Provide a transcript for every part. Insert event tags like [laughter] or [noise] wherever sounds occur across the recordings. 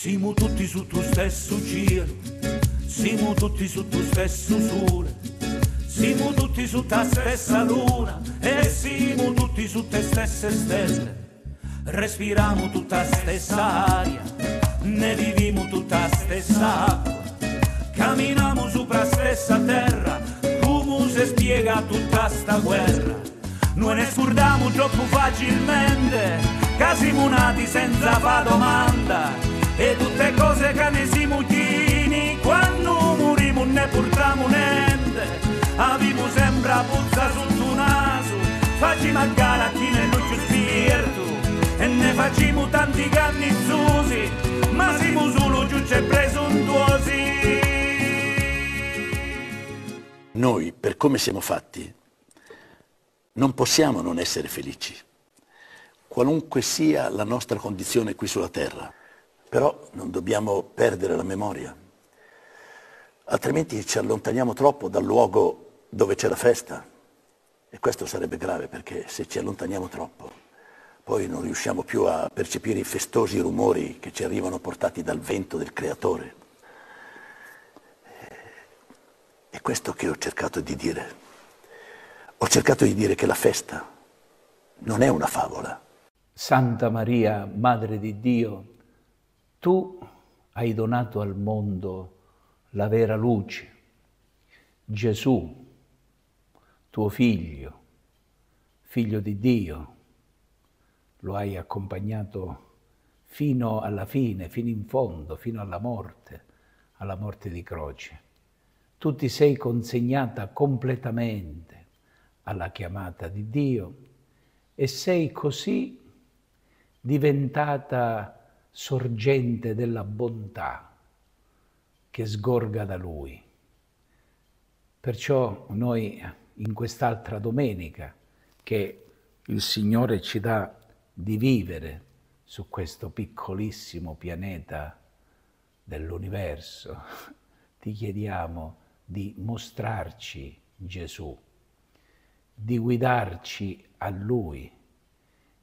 Siamo tutti su tuo stesso giro, siamo tutti su tuo stesso sole, siamo tutti su ta stessa luna. E siamo tutti su te stesse stelle. Respiriamo tutta stessa aria, ne viviamo tutta stessa acqua, camminiamo sopra stessa terra, come si spiega tutta sta guerra. Noi ne scordiamo troppo facilmente, casi munati senza fa domanda e tutte cose che ne siamo chini quando moriamo ne portiamo niente. Abbiamo sempre puzza sotto naso facciamo a gara chi nello spirito e ne facciamo tanti cannizzosi ma siamo solo giusti e presuntuosi. Noi per come siamo fatti non possiamo non essere felici. Qualunque sia la nostra condizione qui sulla terra però non dobbiamo perdere la memoria, altrimenti ci allontaniamo troppo dal luogo dove c'è la festa e questo sarebbe grave perché se ci allontaniamo troppo poi non riusciamo più a percepire i festosi rumori che ci arrivano portati dal vento del creatore. È questo che ho cercato di dire. Ho cercato di dire che la festa non è una favola. Santa Maria, Madre di Dio, tu hai donato al mondo la vera luce, Gesù, tuo figlio, figlio di Dio, lo hai accompagnato fino alla fine, fino in fondo, fino alla morte, alla morte di croce. Tu ti sei consegnata completamente alla chiamata di Dio e sei così diventata sorgente della bontà che sgorga da Lui. Perciò noi in quest'altra domenica che il Signore ci dà di vivere su questo piccolissimo pianeta dell'universo, [laughs] ti chiediamo di mostrarci Gesù, di guidarci a Lui,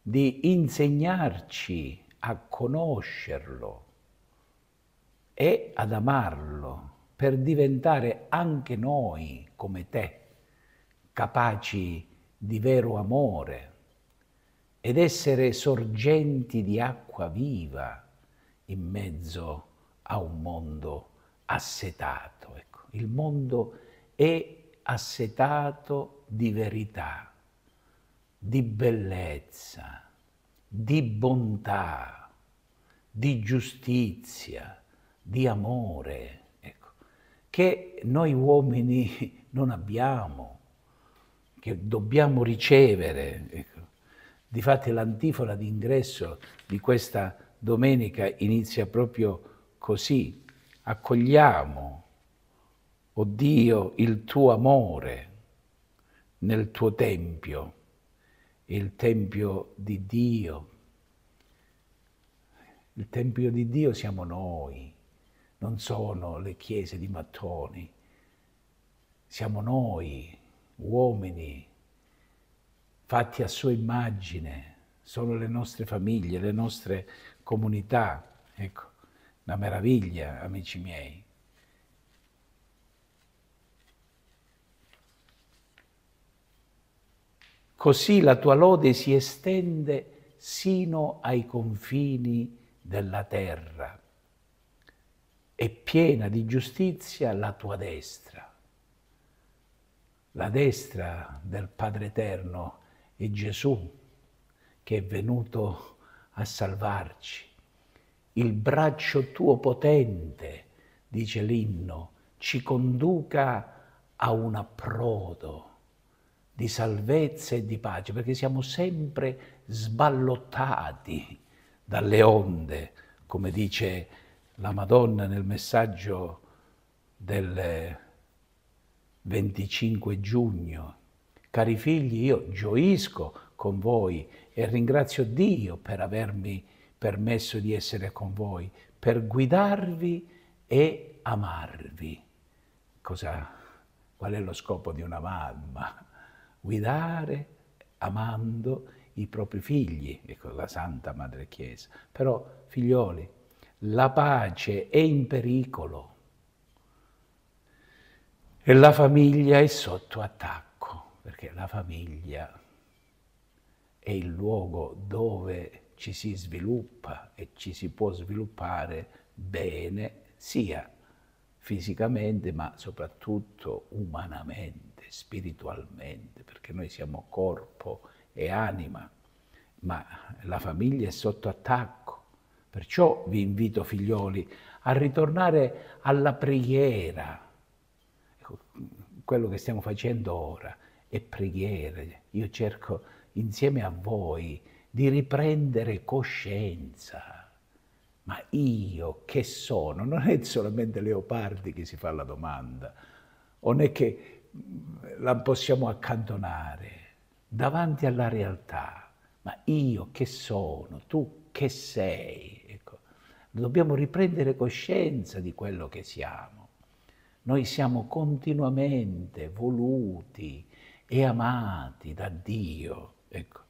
di insegnarci a conoscerlo e ad amarlo per diventare anche noi come te, capaci di vero amore ed essere sorgenti di acqua viva in mezzo a un mondo assetato. Ecco, il mondo è assetato di verità, di bellezza, di bontà, di giustizia, di amore, ecco, che noi uomini [laughs] non abbiamo, che dobbiamo ricevere. Ecco. Difatti l'antifona d'ingresso di questa domenica inizia proprio così. Accogliamo, o oh Dio, il tuo amore nel tuo tempio il Tempio di Dio. Il Tempio di Dio siamo noi, non sono le chiese di mattoni, siamo noi, uomini, fatti a sua immagine, sono le nostre famiglie, le nostre comunità. Ecco, una meraviglia, amici miei. Così la tua lode si estende sino ai confini della terra. È piena di giustizia la tua destra. La destra del Padre Eterno è Gesù che è venuto a salvarci. Il braccio tuo potente, dice l'inno, ci conduca a un approdo di salvezza e di pace, perché siamo sempre sballottati dalle onde, come dice la Madonna nel messaggio del 25 giugno. Cari figli, io gioisco con voi e ringrazio Dio per avermi permesso di essere con voi, per guidarvi e amarvi. Cosa, qual è lo scopo di una mamma? Guidare amando i propri figli, ecco la Santa Madre Chiesa. Però, figlioli, la pace è in pericolo e la famiglia è sotto attacco, perché la famiglia è il luogo dove ci si sviluppa e ci si può sviluppare bene, sia fisicamente, ma soprattutto umanamente, spiritualmente, perché noi siamo corpo e anima, ma la famiglia è sotto attacco. Perciò vi invito, figlioli, a ritornare alla preghiera. Ecco, quello che stiamo facendo ora è preghiera. Io cerco insieme a voi di riprendere coscienza. Ma io che sono? Non è solamente Leopardi che si fa la domanda, non è che la possiamo accantonare davanti alla realtà. Ma io che sono? Tu che sei? Ecco, dobbiamo riprendere coscienza di quello che siamo. Noi siamo continuamente voluti e amati da Dio. Ecco.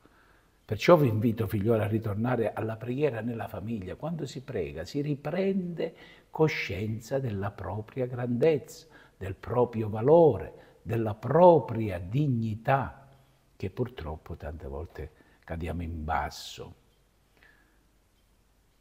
Perciò vi invito, figlioli, a ritornare alla preghiera nella famiglia. Quando si prega si riprende coscienza della propria grandezza, del proprio valore, della propria dignità, che purtroppo tante volte cadiamo in basso.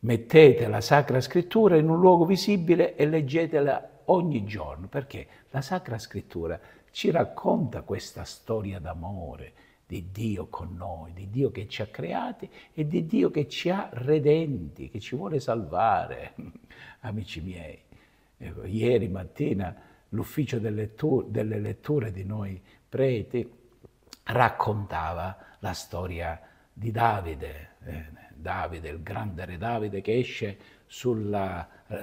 Mettete la Sacra Scrittura in un luogo visibile e leggetela ogni giorno, perché la Sacra Scrittura ci racconta questa storia d'amore, di Dio con noi, di Dio che ci ha creati e di Dio che ci ha redenti, che ci vuole salvare. [laughs] Amici miei, ecco, ieri mattina l'ufficio delle letture, di noi preti raccontava la storia di Davide, eh, Davide, il grande re Davide che esce sulla eh,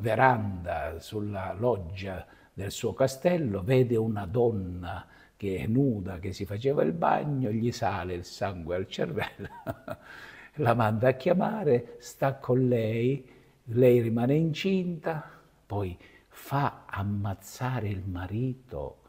veranda, sulla loggia del suo castello, vede una donna che è nuda, che si faceva il bagno, gli sale il sangue al cervello, [laughs] la manda a chiamare, sta con lei, lei rimane incinta, poi fa ammazzare il marito.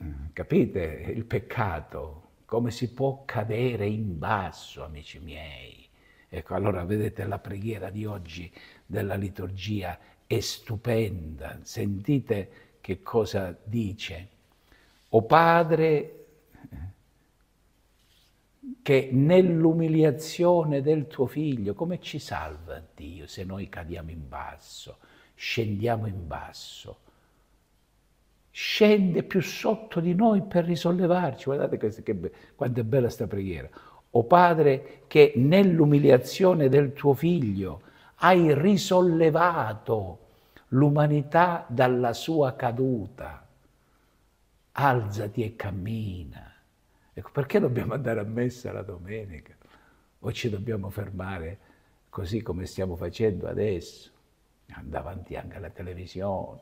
Mm, capite il peccato? Come si può cadere in basso, amici miei? Ecco, allora vedete la preghiera di oggi della liturgia è stupenda. Sentite che cosa dice. O Padre, che nell'umiliazione del tuo figlio, come ci salva Dio se noi cadiamo in basso, scendiamo in basso? Scende più sotto di noi per risollevarci. Guardate che, che, quanto è bella sta preghiera. O Padre, che nell'umiliazione del tuo figlio hai risollevato l'umanità dalla sua caduta alzati e cammina. Ecco, perché dobbiamo andare a messa la domenica? O ci dobbiamo fermare così come stiamo facendo adesso, davanti anche alla televisione,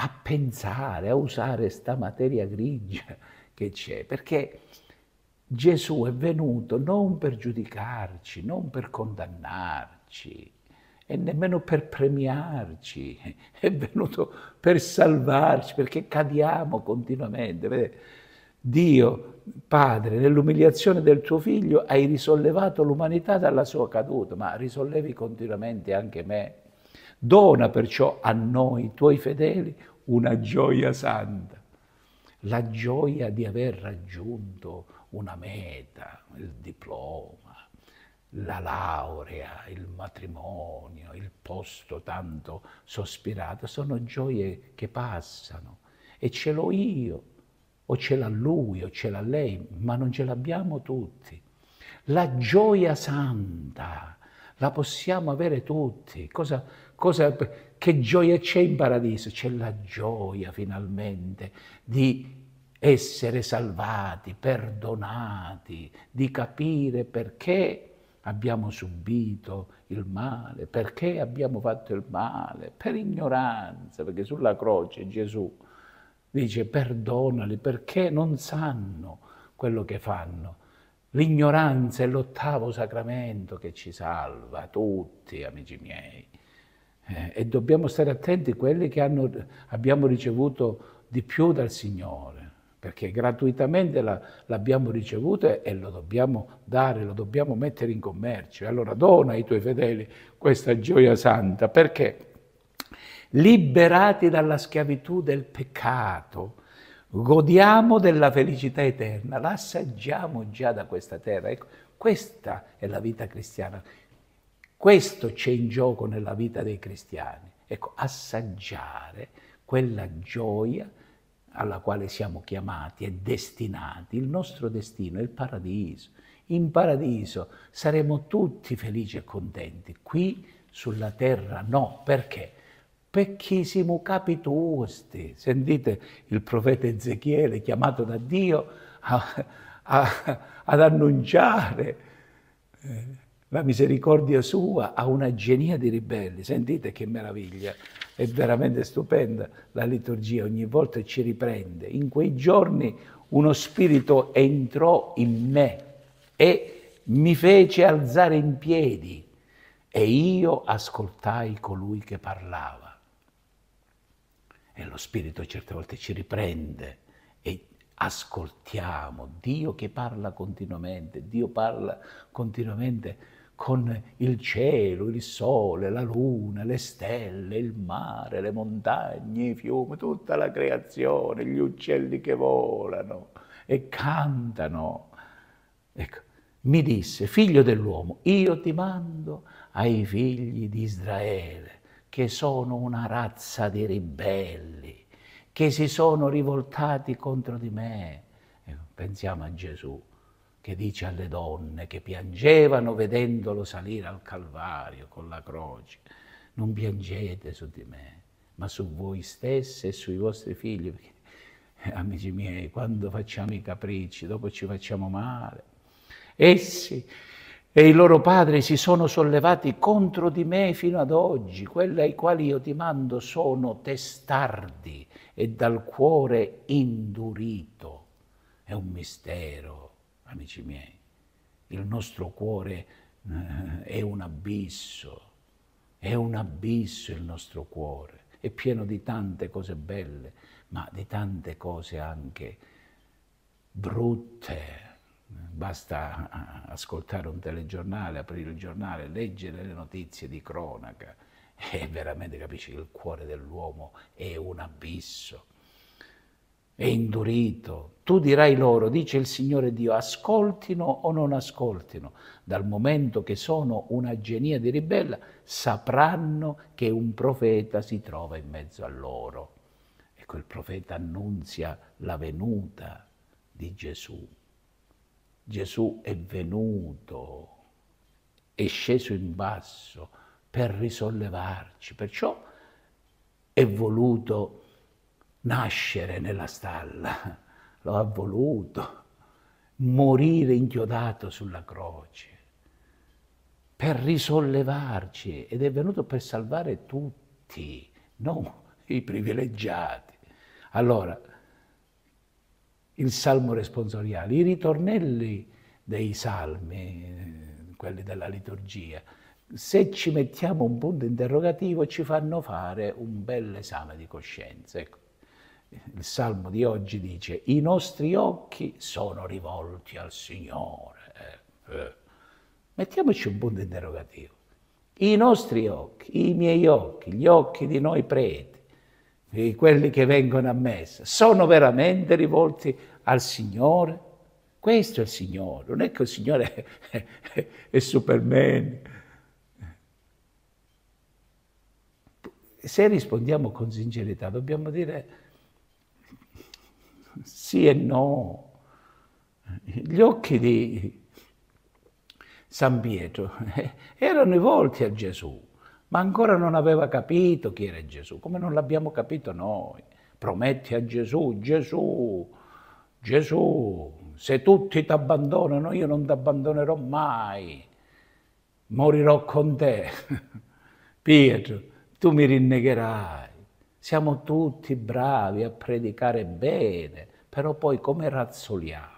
a pensare, a usare sta materia grigia che c'è, perché Gesù è venuto non per giudicarci, non per condannarci, e nemmeno per premiarci, è venuto per salvarci, perché cadiamo continuamente. Vedete? Dio, Padre, nell'umiliazione del tuo figlio hai risollevato l'umanità dalla sua caduta, ma risollevi continuamente anche me. Dona perciò a noi, tuoi fedeli, una gioia santa, la gioia di aver raggiunto una meta, il diploma la laurea, il matrimonio, il posto tanto sospirato, sono gioie che passano e ce l'ho io, o ce l'ha lui, o ce l'ha lei, ma non ce l'abbiamo tutti. La gioia santa la possiamo avere tutti. Cosa, cosa, che gioia c'è in paradiso? C'è la gioia finalmente di essere salvati, perdonati, di capire perché abbiamo subito il male, perché abbiamo fatto il male? Per ignoranza, perché sulla croce Gesù dice perdonali perché non sanno quello che fanno. L'ignoranza è l'ottavo sacramento che ci salva, tutti, amici miei. Eh, e dobbiamo stare attenti a quelli che hanno, abbiamo ricevuto di più dal Signore perché gratuitamente la, l'abbiamo ricevuto e lo dobbiamo dare, lo dobbiamo mettere in commercio. allora dona ai tuoi fedeli questa gioia santa, perché liberati dalla schiavitù del peccato, godiamo della felicità eterna, la assaggiamo già da questa terra. Ecco, questa è la vita cristiana. Questo c'è in gioco nella vita dei cristiani. Ecco, assaggiare quella gioia alla quale siamo chiamati e destinati. Il nostro destino è il paradiso. In paradiso saremo tutti felici e contenti. Qui sulla terra no. Perché? Perché siamo capi tusti. Sentite il profeta Ezechiele chiamato da Dio a, a, ad annunciare eh, la misericordia sua a una genia di ribelli. Sentite che meraviglia. È veramente stupenda la liturgia, ogni volta ci riprende. In quei giorni uno spirito entrò in me e mi fece alzare in piedi e io ascoltai colui che parlava. E lo spirito certe volte ci riprende e ascoltiamo Dio che parla continuamente, Dio parla continuamente con il cielo, il sole, la luna, le stelle, il mare, le montagne, i fiumi, tutta la creazione, gli uccelli che volano e cantano. Ecco, mi disse, figlio dell'uomo, io ti mando ai figli di Israele, che sono una razza di ribelli, che si sono rivoltati contro di me. Pensiamo a Gesù che dice alle donne che piangevano vedendolo salire al Calvario con la croce, non piangete su di me, ma su voi stessi e sui vostri figli, perché eh, amici miei, quando facciamo i capricci, dopo ci facciamo male. Essi e i loro padri si sono sollevati contro di me fino ad oggi, quelli ai quali io ti mando sono testardi e dal cuore indurito. È un mistero amici miei. Il nostro cuore eh, è un abisso, è un abisso il nostro cuore, è pieno di tante cose belle, ma di tante cose anche brutte. Basta eh, ascoltare un telegiornale, aprire il giornale, leggere le notizie di cronaca [laughs] e veramente capisci che il cuore dell'uomo è un abisso è indurito. Tu dirai loro, dice il Signore Dio, ascoltino o non ascoltino. Dal momento che sono una genia di ribella, sapranno che un profeta si trova in mezzo a loro. E quel profeta annunzia la venuta di Gesù. Gesù è venuto, è sceso in basso per risollevarci, perciò è voluto nascere nella stalla, [laughs] lo ha voluto, morire inchiodato sulla croce, per risollevarci ed è venuto per salvare tutti, non i privilegiati. Allora, il salmo responsoriale, i ritornelli dei salmi, quelli della liturgia, se ci mettiamo un punto interrogativo ci fanno fare un bel esame di coscienza. Ecco il Salmo di oggi dice, i nostri occhi sono rivolti al Signore. Eh, eh. Mettiamoci un punto interrogativo. I nostri occhi, i miei occhi, gli occhi di noi preti, quelli che vengono a messa, sono veramente rivolti al Signore? Questo è il Signore, non è che il Signore è, è, è Superman. Se rispondiamo con sincerità, dobbiamo dire sì e no. Gli occhi di San Pietro eh, erano rivolti a Gesù, ma ancora non aveva capito chi era Gesù, come non l'abbiamo capito noi. Prometti a Gesù, Gesù, Gesù, se tutti ti abbandonano io non ti abbandonerò mai, morirò con te. [laughs] Pietro, tu mi rinnegherai. Siamo tutti bravi a predicare bene, però poi come razzoliamo?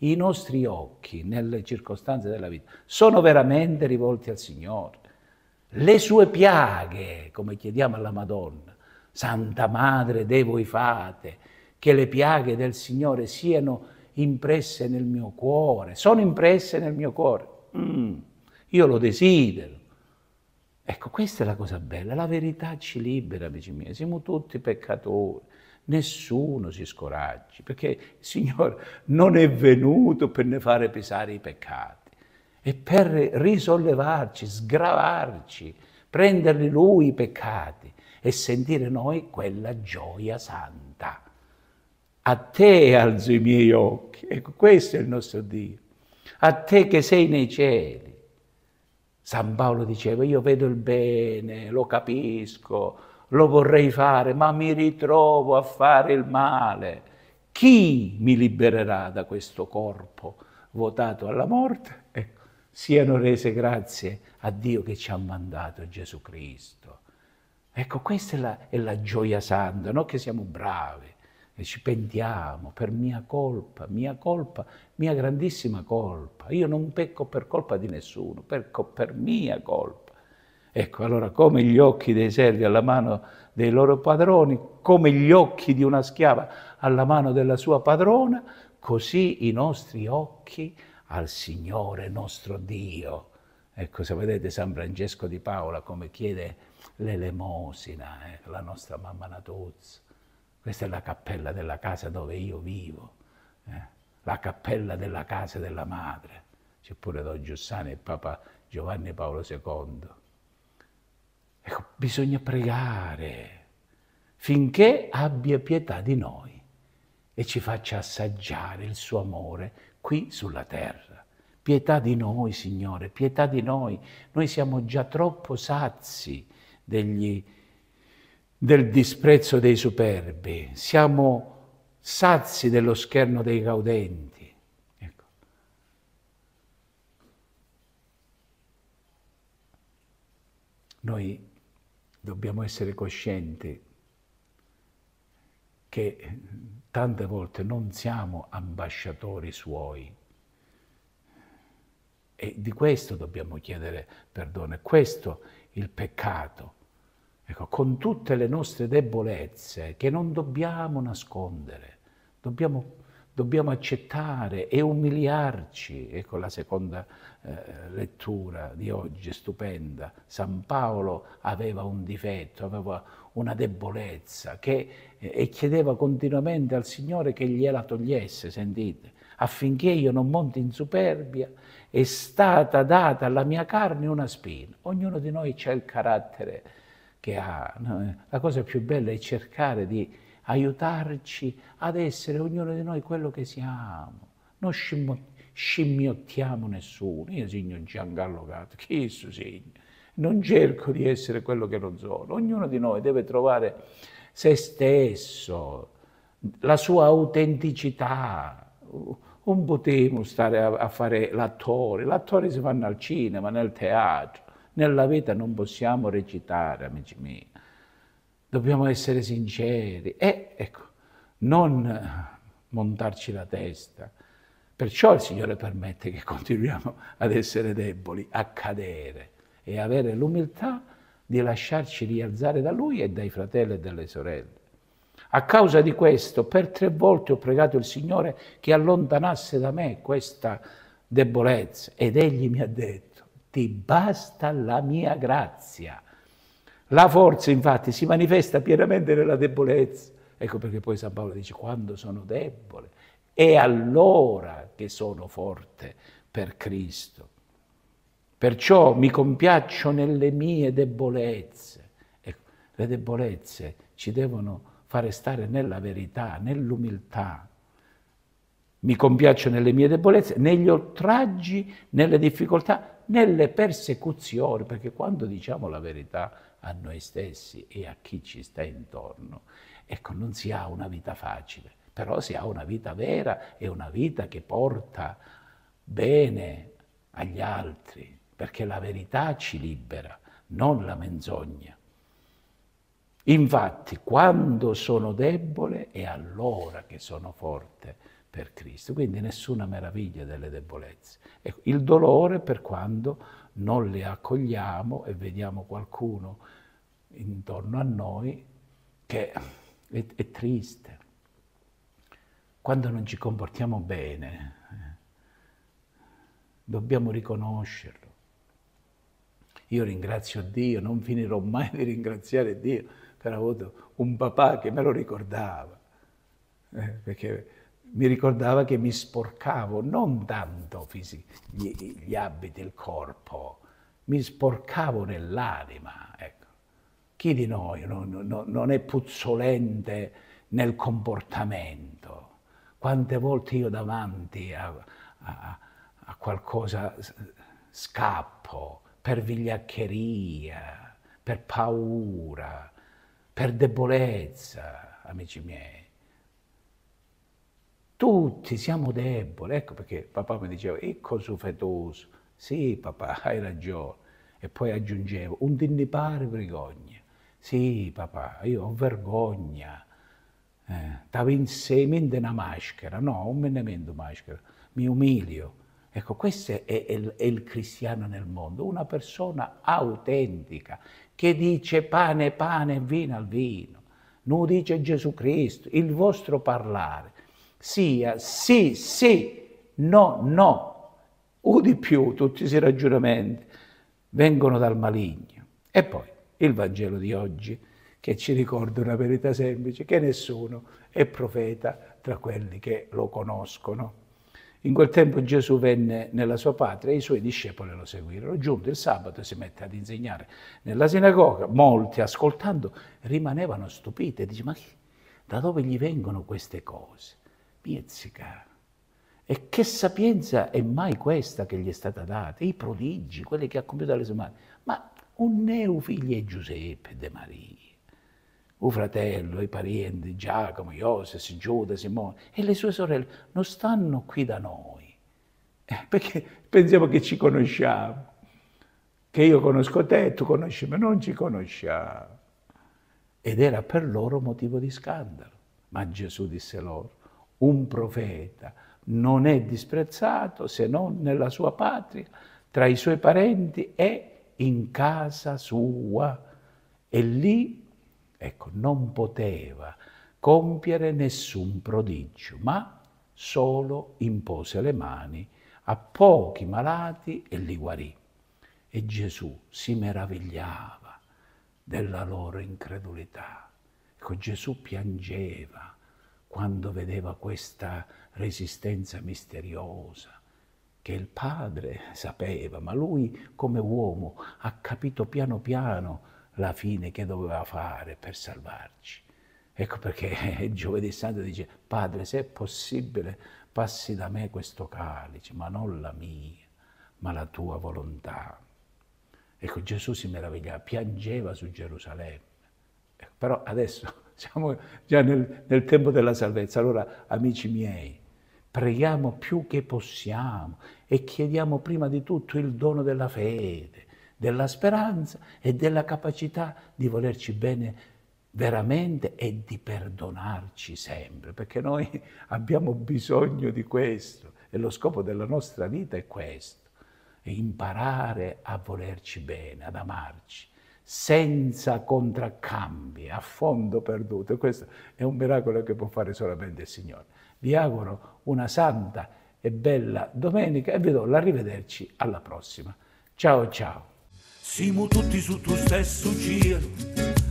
I nostri occhi nelle circostanze della vita sono veramente rivolti al Signore. Le sue piaghe, come chiediamo alla Madonna, Santa Madre dei voi fate, che le piaghe del Signore siano impresse nel mio cuore, sono impresse nel mio cuore. Mm, io lo desidero. Ecco, questa è la cosa bella, la verità ci libera, amici miei, siamo tutti peccatori, nessuno si scoraggi, perché il Signore non è venuto per ne fare pesare i peccati, è per risollevarci, sgravarci, prenderli Lui i peccati e sentire noi quella gioia santa. A te alzo i miei occhi, ecco, questo è il nostro Dio, a te che sei nei cieli San Paolo diceva, io vedo il bene, lo capisco, lo vorrei fare, ma mi ritrovo a fare il male. Chi mi libererà da questo corpo votato alla morte? Siano rese grazie a Dio che ci ha mandato Gesù Cristo. Ecco, questa è la, è la gioia santa, non che siamo bravi, e ci pentiamo per mia colpa, mia colpa, mia grandissima colpa. Io non pecco per colpa di nessuno, pecco per mia colpa. Ecco, allora come gli occhi dei servi alla mano dei loro padroni, come gli occhi di una schiava alla mano della sua padrona, così i nostri occhi al Signore nostro Dio. Ecco, se vedete San Francesco di Paola come chiede l'elemosina, eh, la nostra mamma Natuzza questa è la cappella della casa dove io vivo, eh? la cappella della casa della madre. C'è pure Don Giussani e Papa Giovanni Paolo II. Ecco, bisogna pregare finché abbia pietà di noi e ci faccia assaggiare il suo amore qui sulla terra. Pietà di noi, Signore, pietà di noi. Noi siamo già troppo sazi degli del disprezzo dei superbi, siamo sazi dello scherno dei gaudenti. Ecco. Noi dobbiamo essere coscienti che tante volte non siamo ambasciatori suoi e di questo dobbiamo chiedere perdono. È questo il peccato Ecco, con tutte le nostre debolezze che non dobbiamo nascondere, dobbiamo, dobbiamo accettare e umiliarci. Ecco la seconda eh, lettura di oggi, stupenda. San Paolo aveva un difetto, aveva una debolezza che, eh, e chiedeva continuamente al Signore che gliela togliesse, sentite, affinché io non monti in superbia, è stata data alla mia carne una spina. Ognuno di noi c'è il carattere che ha. La cosa più bella è cercare di aiutarci ad essere ognuno di noi quello che siamo. Non scimmiottiamo nessuno. Io segno Giancarlo Gatto, chi è segno? Non cerco di essere quello che non sono. Ognuno di noi deve trovare se stesso, la sua autenticità. Non potremo stare a, fare l'attore. L'attore si fanno al cinema, nel teatro. Nella vita non possiamo recitare, amici miei. Dobbiamo essere sinceri e, ecco, non montarci la testa. Perciò il Signore permette che continuiamo ad essere deboli, a cadere e avere l'umiltà di lasciarci rialzare da Lui e dai fratelli e dalle sorelle. A causa di questo, per tre volte ho pregato il Signore che allontanasse da me questa debolezza ed Egli mi ha detto, ti basta la mia grazia. La forza infatti si manifesta pienamente nella debolezza. Ecco perché poi San Paolo dice quando sono debole è allora che sono forte per Cristo. Perciò mi compiaccio nelle mie debolezze. Ecco, le debolezze ci devono fare stare nella verità, nell'umiltà. Mi compiaccio nelle mie debolezze, negli oltraggi, nelle difficoltà, nelle persecuzioni, perché quando diciamo la verità a noi stessi e a chi ci sta intorno, ecco, non si ha una vita facile, però si ha una vita vera e una vita che porta bene agli altri, perché la verità ci libera, non la menzogna. Infatti, quando sono debole è allora che sono forte per Cristo. Quindi nessuna meraviglia delle debolezze. Ecco, il dolore per quando non le accogliamo e vediamo qualcuno intorno a noi che è, è triste. quando non ci comportiamo bene, eh, dobbiamo riconoscerlo. Io ringrazio Dio, non finirò mai di ringraziare Dio per aver avuto un papà che me lo ricordava, eh, perché mi ricordava che mi sporcavo non tanto fisico, gli, gli abiti, il corpo, mi sporcavo nell'anima. Ecco. Chi di noi non, non, non è puzzolente nel comportamento? Quante volte io davanti a, a, a qualcosa scappo per vigliaccheria, per paura, per debolezza, amici miei. Tutti siamo deboli, ecco perché papà mi diceva, ecco su fetoso, sì papà, [laughs] hai ragione. E poi aggiungevo, un dinnipare vergogna. Sì papà, io ho vergogna eh, stavo insieme una maschera, no, non me ne mendo maschera, mi umilio. Ecco, questo è, è, è, il cristiano nel mondo, una persona autentica che dice pane, pane, vino al vino. Non dice Gesù Cristo, il vostro parlare sia sì, sì, no, no, o di più, tutti questi ragionamenti vengono dal maligno. E poi il Vangelo di oggi che ci ricorda una verità semplice, che nessuno è profeta tra quelli che lo conoscono. In quel tempo Gesù venne nella sua patria e i suoi discepoli lo seguirono. Giunto il sabato si mette ad insegnare nella sinagoga, molti ascoltando rimanevano stupiti e dice ma da dove gli vengono queste cose? Pizzica. E che sapienza è mai questa che gli è stata data? I prodigi, quelli che ha compiuto alle sue mani. Ma un neo figlio è Giuseppe de Maria un fratello, i parenti, Giacomo, Iosef, Giuda, Simone e le sue sorelle non stanno qui da noi, eh, perché pensiamo che ci conosciamo, che io conosco te, tu conosci me, non ci conosciamo. Ed era per loro motivo di scandalo. Ma Gesù disse loro, un profeta non è disprezzato se non nella sua patria, tra i suoi parenti e in casa sua. E lì Ecco, non poteva compiere nessun prodigio, ma solo impose le mani a pochi malati e li guarì. E Gesù si meravigliava della loro incredulità. Ecco, Gesù piangeva quando vedeva questa resistenza misteriosa che il padre sapeva, ma lui come uomo ha capito piano piano la fine che doveva fare per salvarci. Ecco perché [laughs] giovedì santo dice, Padre, se è possibile, passi da me questo calice, ma non la mia, ma la tua volontà. Ecco, Gesù si meravigliava, piangeva su Gerusalemme. Ecco, però adesso [laughs] siamo già nel, nel tempo della salvezza. Allora, amici miei, preghiamo più che possiamo e chiediamo prima di tutto il dono della fede della speranza e della capacità di volerci bene veramente e di perdonarci sempre, perché noi [laughs] abbiamo bisogno di questo e lo scopo della nostra vita è questo, è imparare a volerci bene, ad amarci, senza contraccambi, a fondo perduto. Questo è un miracolo che può fare solamente il Signore. Vi auguro una santa e bella domenica e vi do l'arrivederci alla prossima. Ciao ciao. Siamo tutti su tuo stesso giro,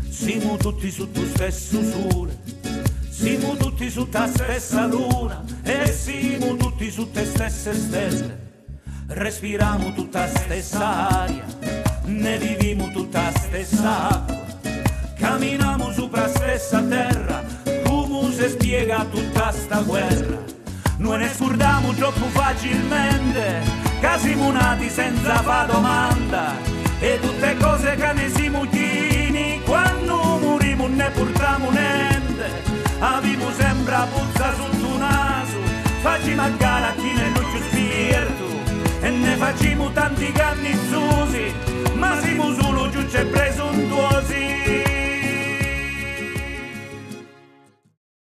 siamo tutti su tuo stesso sole, siamo tutti su ta stessa luna. E siamo tutti su te stesse stelle. Respiriamo tutta stessa aria, ne viviamo tutta stessa acqua, camminiamo sopra stessa terra, come si spiega tutta sta guerra. Noi ne scordiamo troppo facilmente, casiamo nati senza fa domanda e tutte cose che ne siamo chini quando moriamo ne portiamo niente. Abbiamo sempre a puzza sotto naso facciamo a gara chi nell'occhio spirito. E ne facciamo tanti cannizzosi ma siamo solo giusti e presuntuosi